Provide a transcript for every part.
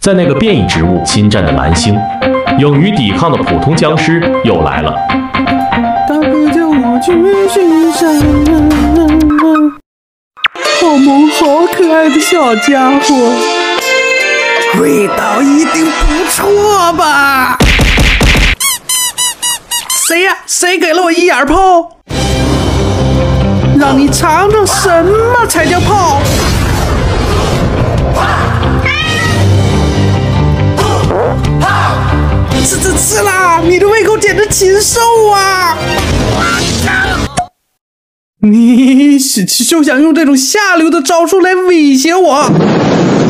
在那个变异植物侵占的蓝星，勇于抵抗的普通僵尸又来了。大哥叫我去巡山，好萌好可爱的小家伙，味道一定不错吧？谁呀？谁给了我一眼炮？让你尝尝什么才叫炮！吃吃吃啦！你的胃口简直禽兽啊！你就想用这种下流的招数来威胁我？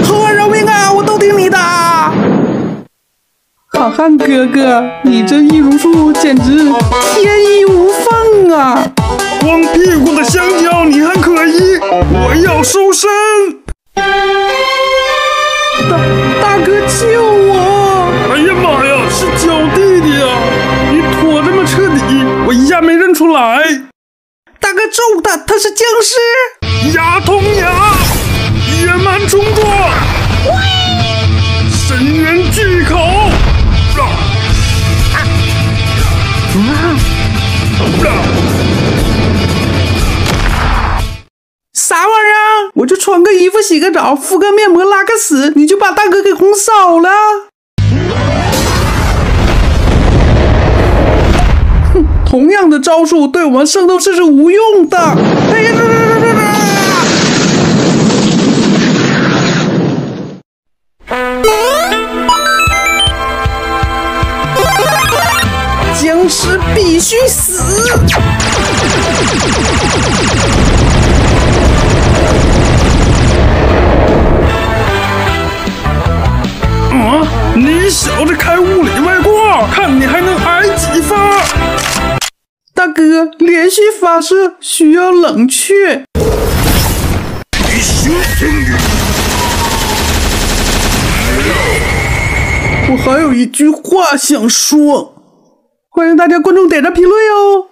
猴儿饶命啊！我都听你的！好汉哥哥，你这易容术简直天衣无缝啊！光屁股的香蕉你还可以，我要收身！大大哥救我！哎呀妈呀，是脚弟弟啊！你躲这么彻底，我一下没认出来。大哥揍他，他是僵尸！牙痛牙，我就穿个衣服、洗个澡、敷个面膜、拉个屎，你就把大哥给轰扫了？哼，同样的招数对我们圣斗士是无用的。哎呀！僵尸必须死！你小子开物理外挂，看你还能挨几发！大哥，连续发射需要冷却。我还有一句话想说，欢迎大家关注、点赞、评论哟。